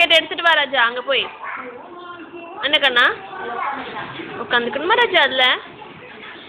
Bucket எடுத்துட்டு வா ராஜா அங்கே போய். என்ன கண்ணா? உட்காந்துக்கணுமா ராஜா அதில்?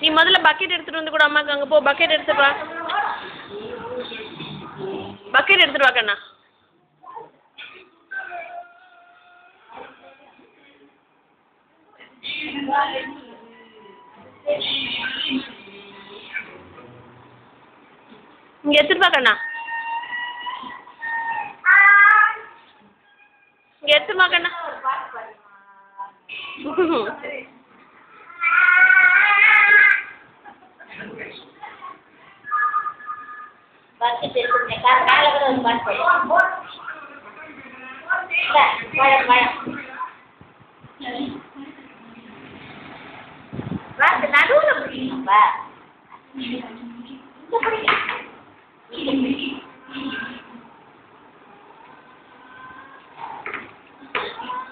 நீ முதல்ல பக்கெட் எடுத்துகிட்டு வந்து கூட அம்மாக்கு அங்கே போ பக்கெட் எடுத்துட்டு வா. பக்கெட் எடுத்துட்டு வா கண்ணா. இங்கே எடுத்துட்டு வா கண்ணா. வா, இந்த நடுவுல பிடிக்கணும்பா